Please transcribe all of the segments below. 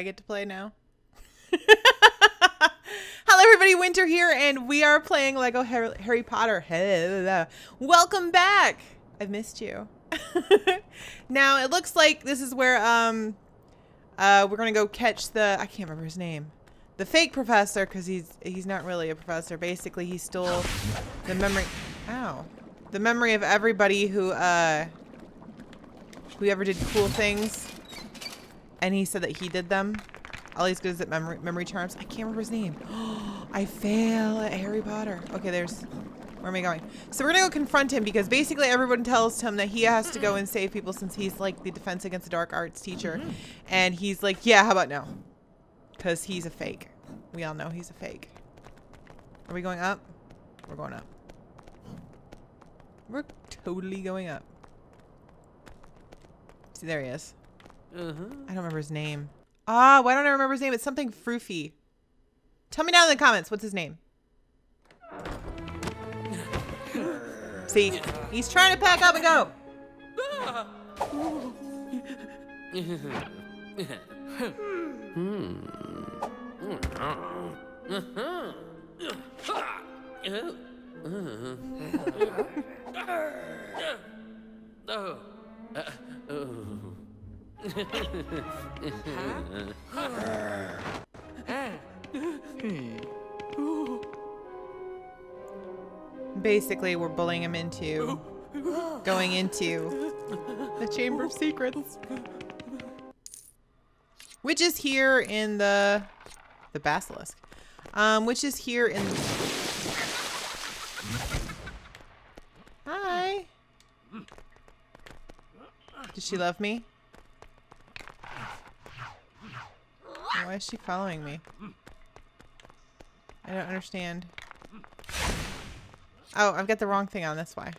I get to play now? Hello, everybody. Wyntr here, and we are playing Lego Harry, Potter. Hello. Welcome back. I've missed you. now it looks like this is where um uh we're gonna go catch the I can't remember his name, the fake professor because he's he's not really a professor. Basically, he stole the memory. Ow, the memory of everybody who uh who ever did cool things and he said that he did them. All he's good is at memory memory charms. I can't remember his name. I fail at Harry Potter. Okay, there's. Where am I going? So we're gonna go confront him because basically everyone tells him that he has to go and save people since he's like the defense against the dark arts teacher, mm-hmm. and he's like, yeah, how about no? Because he's a fake. We all know he's a fake. Are we going up? We're going up. We're totally going up. See, there he is. Uh-huh. I don't remember his name. Ah, why don't I remember his name? It's something Froofy. Tell me down in the comments. What's his name? See, he's trying to pack up and go. Basically, we're bullying him into going into the Chamber of Secrets, which is here in the the basilisk, um, which is here in. Hi. Does she love me? Why is she following me? I don't understand. Oh, I've got the wrong thing on. That's why.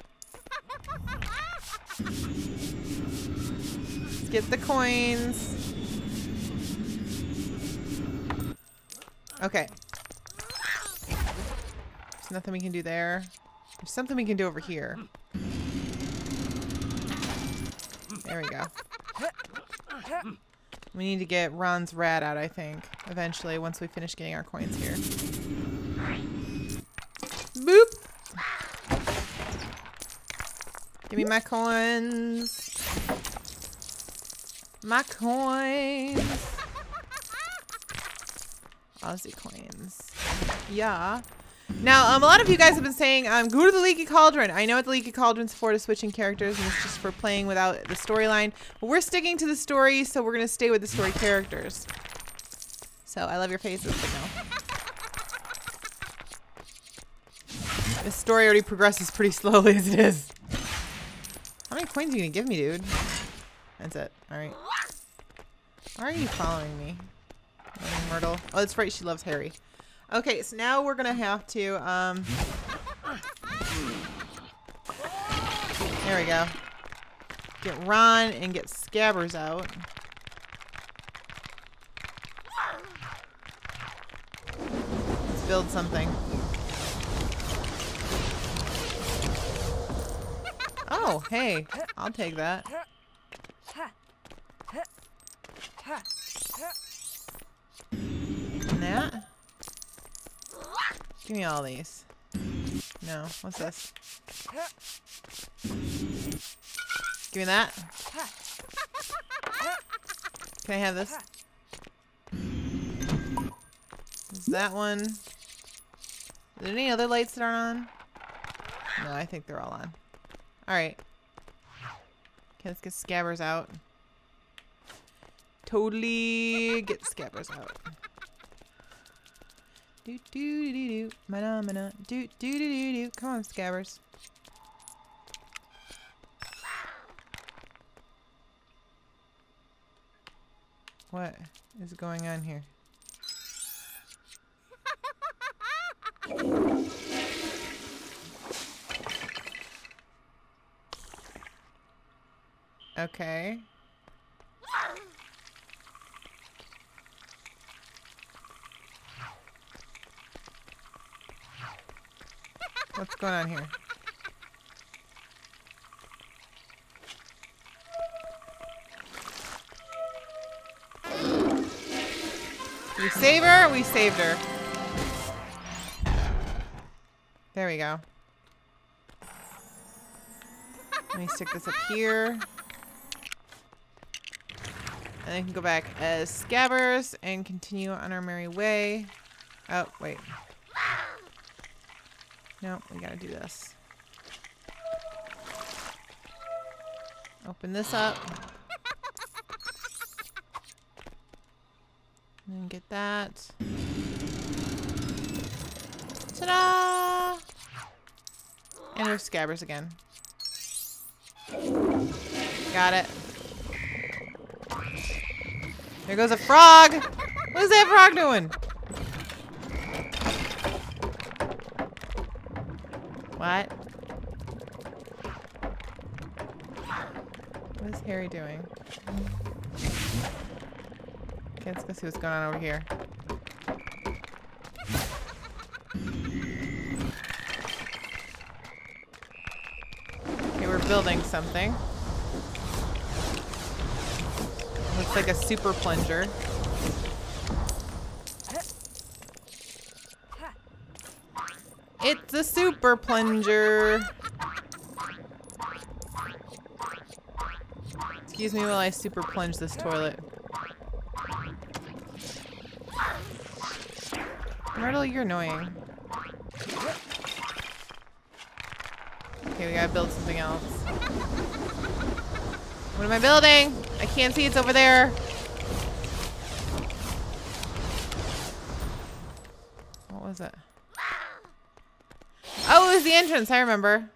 Let's get the coins. Okay. There's nothing we can do there. There's something we can do over here. There we go. We need to get Ron's rat out, I think, eventually, once we finish getting our coins here. Boop! Give me my coins. My coins. Aussie coins. Yeah. Now, um, a lot of you guys have been saying, um, go to the Leaky Cauldron. I know what the Leaky Cauldron's for to switching characters, and it's just for playing without the storyline. But we're sticking to the story, so we're going to stay with the story characters. So, I love your faces, but no. The story already progresses pretty slowly as it is. How many coins are you going to give me, dude? That's it. Alright. Why are you following me? Myrtle. Oh, that's right. She loves Harry. Okay, so now we're gonna have to, um... There we go. Get Ron and get Scabbers out. Let's build something. Oh, hey. I'll take that. And that. Give me all these. No, what's this? Give me that. Can I have this? Is that one? Are there any other lights that aren't on? No, I think they're all on. Alright. Okay, let's get Scabbers out. Totally get Scabbers out. Do do do do do. Mana. Do do do do do. Come on, Scabbers. What is going on here? Okay. What's going on here? We save her? We saved her. There we go. Let me stick this up here. And then we can go back as scabbers and continue on our merry way. Oh, wait. No, we gotta do this. Open this up. And get that. Ta-da! And there's scabbers again. Got it. There goes a frog! What is that frog doing? What? What is Harry doing? Okay, let's go see what's going on over here. Okay, we're building something. Looks like a super plunger. It's a super plunger. Excuse me while I super plunge this toilet. Myrtle, you're annoying. Okay, we gotta build something else. What am I building? I can't see, it's over there. Entrance, I remember.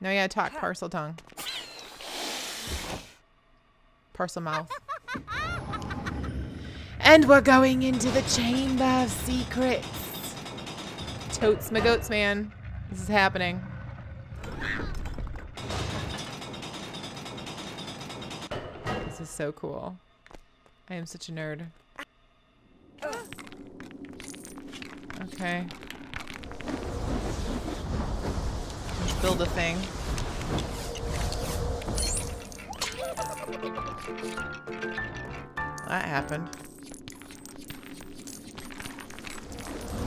Now you gotta talk Parseltongue. Parcel mouth. And we're going into the Chamber of Secrets. Totes my goats, man. This is happening. This is so cool. I am such a nerd. Uh. Okay. Let's build a thing. That happened.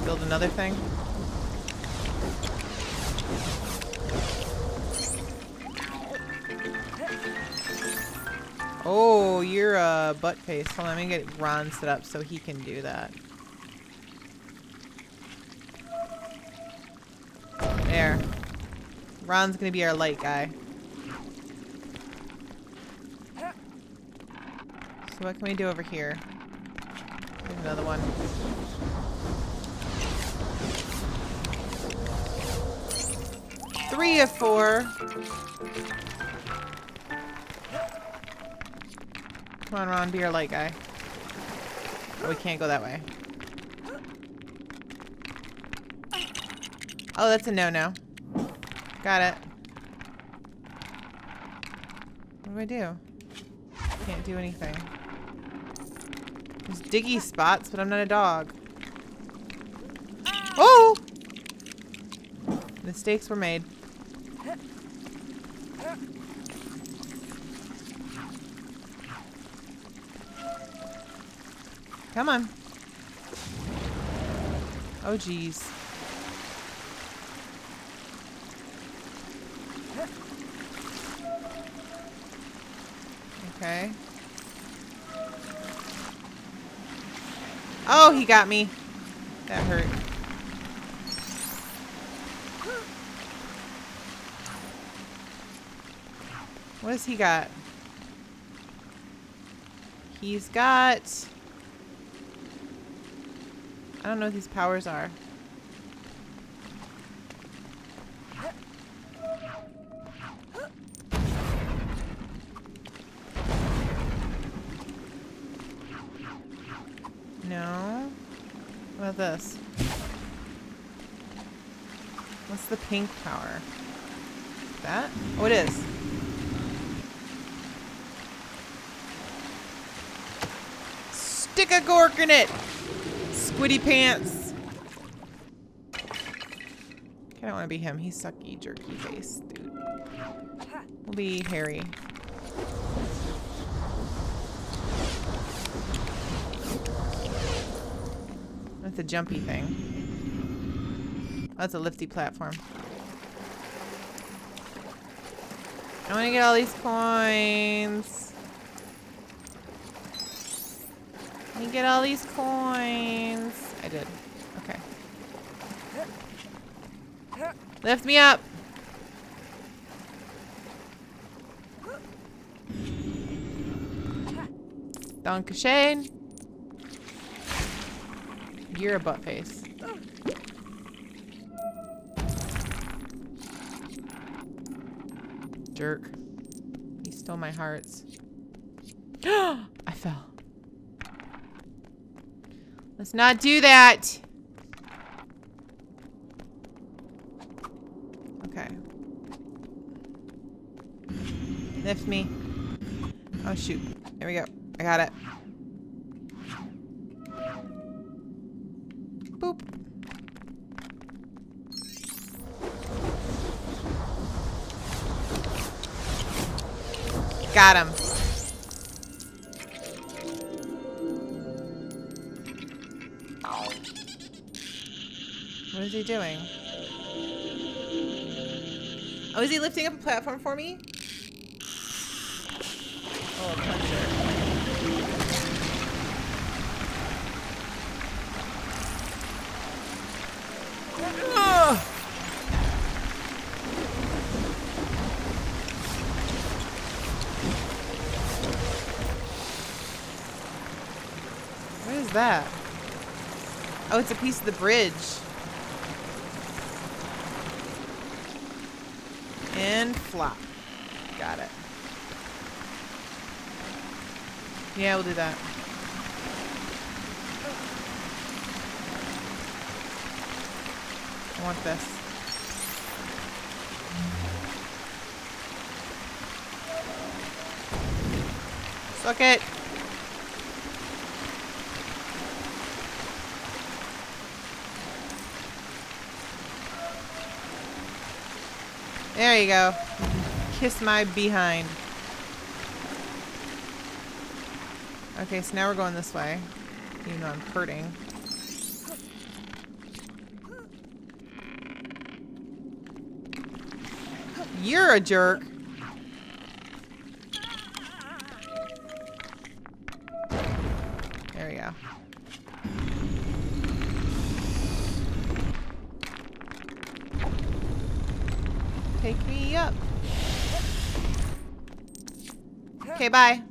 Build another thing. Oh, you're a butt paste. Hold on, let me get Ron set up so he can do that. Ron's gonna be our light guy. So what can we do over here? Another one. Three of four. Come on, Ron, be our light guy. Oh, we can't go that way. Oh, that's a no-no. Got it. What do I do? Can't do anything. There's diggy spots, but I'm not a dog. Oh! Mistakes were made. Come on. Oh, geez. Okay. Oh, he got me. That hurt. What has he got? He's got... I don't know what these powers are. No. What about this? What's the pink power? That? Oh, it is. Stick a gork in it! Squiddy pants. Okay, don't want to be him. He's sucky, jerky face, dude. We'll be Harry. That's a jumpy thing. That's a lifty platform. I want to get all these coins. Let me get all these coins. I did. Okay. Lift me up. Dankeschön. You're a butt face. Jerk. He stole my hearts. I fell. Let's not do that. Okay. Lift me. Oh, shoot. There we go. I got it. Got him. What is he doing? Oh, is he lifting up a platform for me? Oh, that? Oh, it's a piece of the bridge. And flop. Got it. Yeah, we'll do that. I want this. Suck it. There you go. Kiss my behind. Okay, so now we're going this way. Even though I'm hurting. You're a jerk. Okay, bye.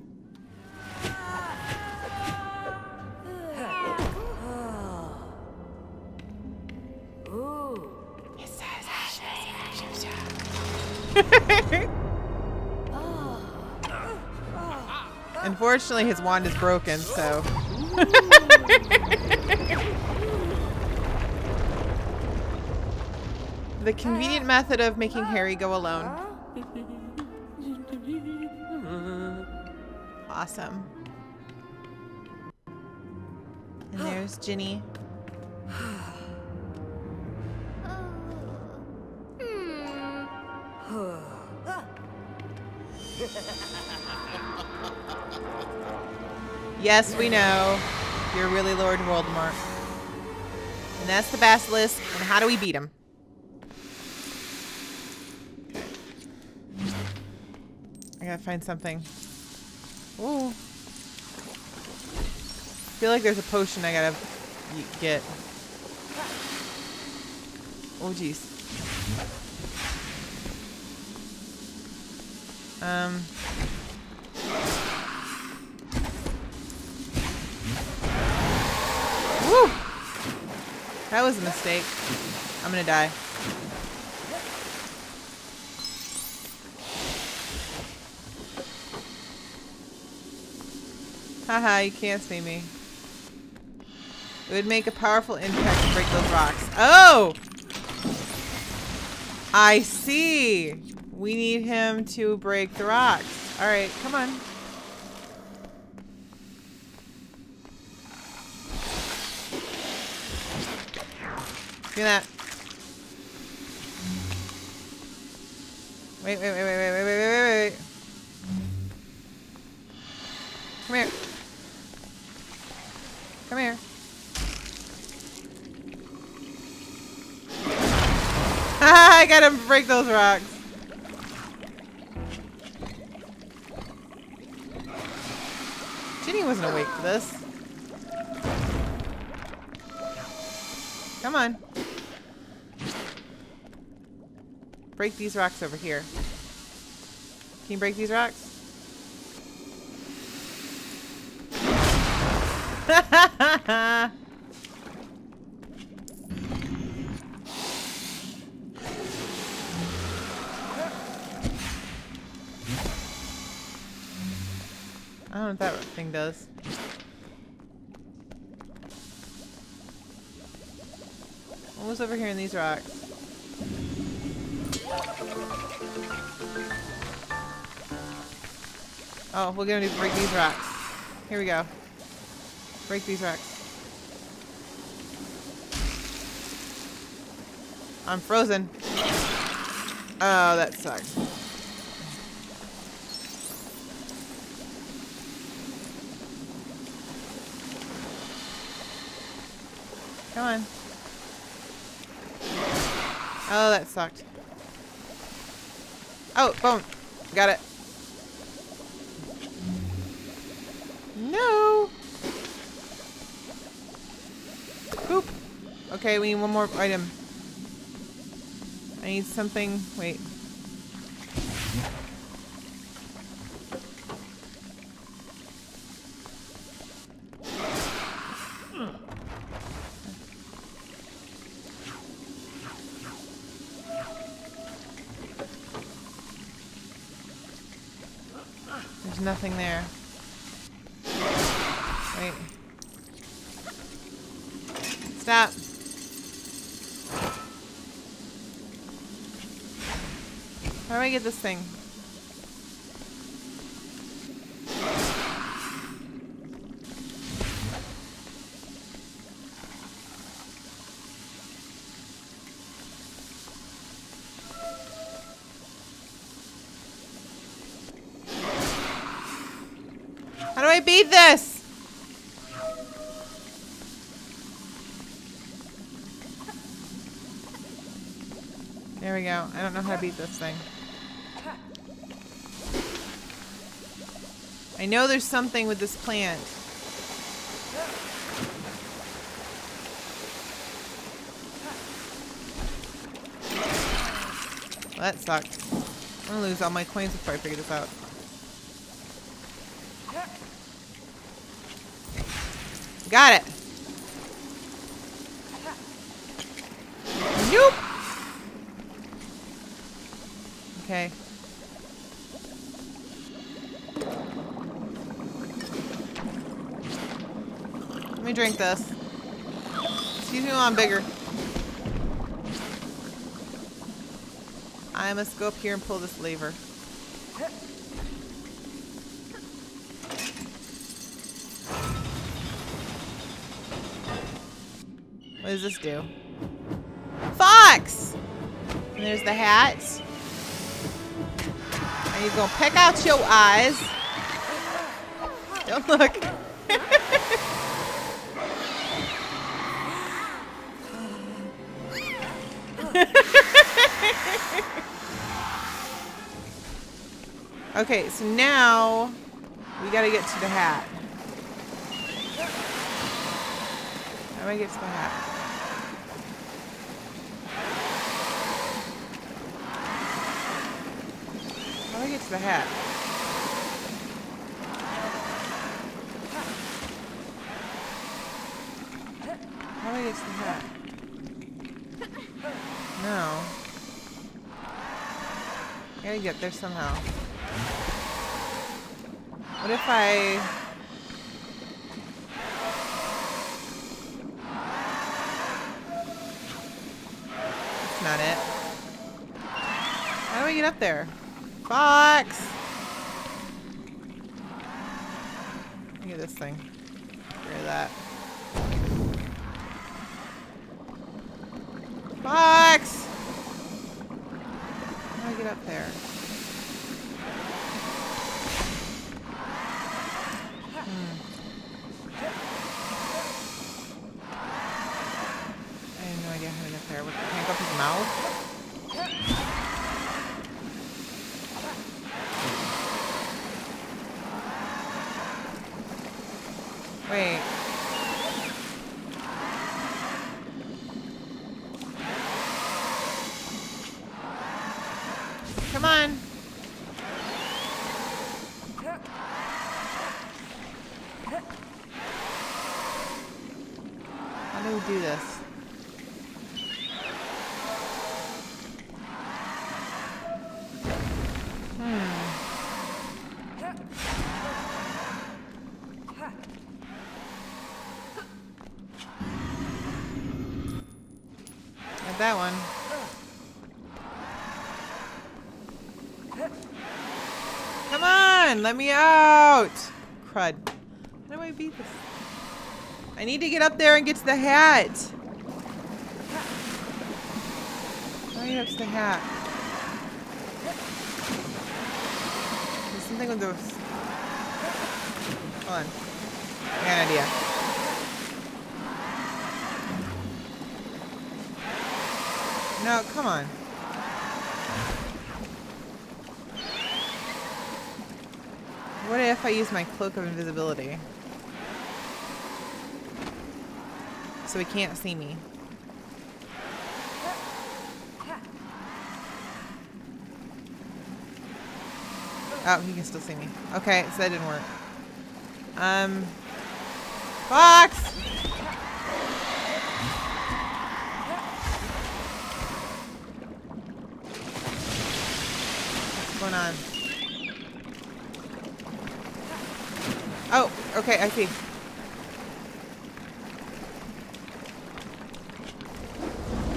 Unfortunately, his wand is broken, so. the convenient method of making Harry go alone. Awesome. And there's Ginny. Hmm. Yes, we know. You're really Lord Voldemort. And that's the Basilisk. And how do we beat him? I gotta find something. Ooh. feel like there's a potion I gotta get. Oh, jeez. Um. Woo! That was a mistake. I'm gonna die. Haha, you can't see me. It would make a powerful impact to break those rocks. Oh! I see. We need him to break the rocks. All right, come on. At that. Wait, wait, wait, wait, wait, wait, wait, wait, wait. Come here. Come here. I gotta break those rocks. Ginny wasn't awake for this. Come on. Break these rocks over here. Can you break these rocks? I don't know what that thing does. What was over here in these rocks? Oh, we're gonna break these rocks. Here we go. Break these rocks. I'm frozen. Oh, that sucks. Come on. Oh, that sucked. Oh, boom. Got it. No. Boop. Okay, we need one more item. I need something. Wait. There's nothing there. Wait. Stop. How do I get this thing? How do I beat this? There we go. I don't know how to beat this thing. I know there's something with this plant. Well, that sucked. I'm gonna lose all my coins before I figure this out. Got it. Nope. Okay. Drink this. Excuse me while I'm bigger. I must go up here and pull this lever. What does this do? Fawkes! And there's the hat. And he's gonna peck out your eyes. Don't look. Okay, so now we gotta get to the hat. How do I get to the hat? How do I get to the hat? How do I get to the hat? No. I gotta get there somehow. What if I... That's not it. How do I get up there? Fawkes! Look at this thing. mouth. That one. Come on, let me out. Crud. How do I beat this? I need to get up there and get to the hat. How do I get the hat? There's something with those. Hold on. I got an idea. No, come on. What if I use my cloak of invisibility? So he can't see me. Oh, he can still see me. Okay, so that didn't work. Um, Fawkes! What's going on? Oh, okay, I see.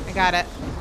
I got it.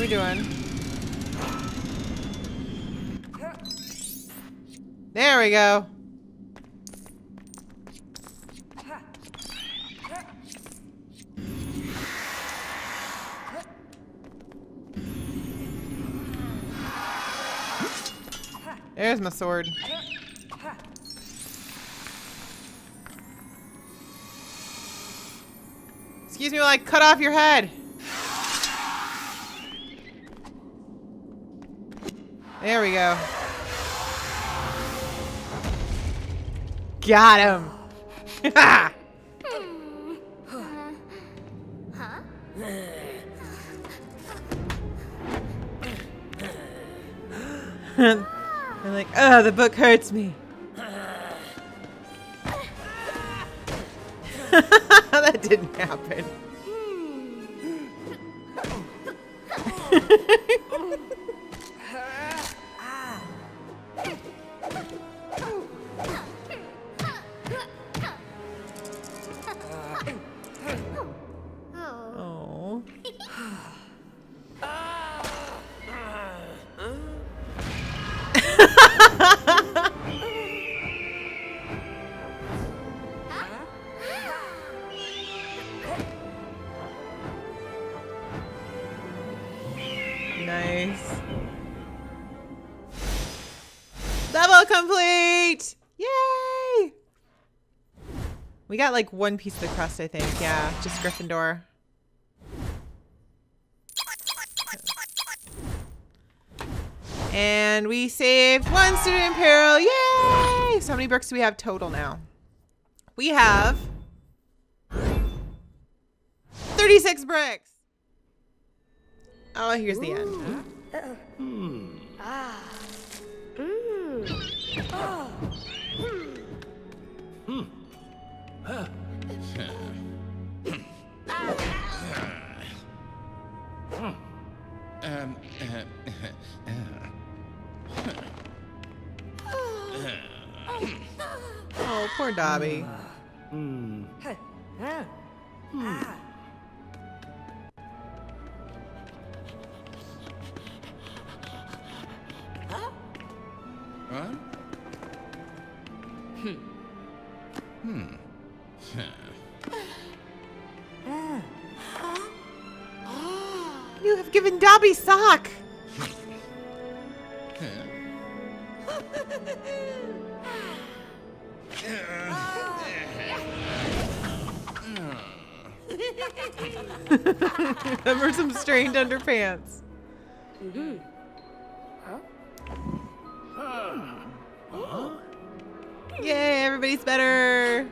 We doing? There we go. There's my sword. Excuse me while I cut off your head. There we go. Got him. I'm like, oh, the book hurts me. that didn't happen. Got like one piece of the crust, I think. Yeah, just Gryffindor. And we saved one student in peril. Yay! So how many bricks do we have total now? We have 36 bricks. Oh, here's the end. Um, Oh, poor Dobby. what? Hmm. You have given Dobby sock. Are some strained underpants. mhm huh Yay, everybody's better.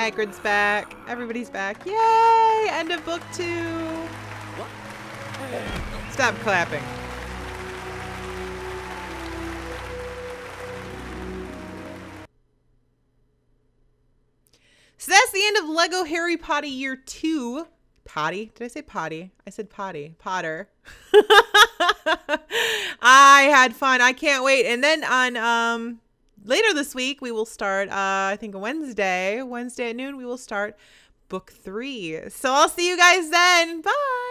Hagrid's back. Everybody's back. Yay! End of book two. Stop clapping. So that's the end of Lego Harry Potter Year 2. Potty? Did I say potty? I said potty. Potter. I had fun. I can't wait. And then on um later this week we will start uh I think Wednesday, Wednesday at noon we will start book 3. So I'll see you guys then. Bye.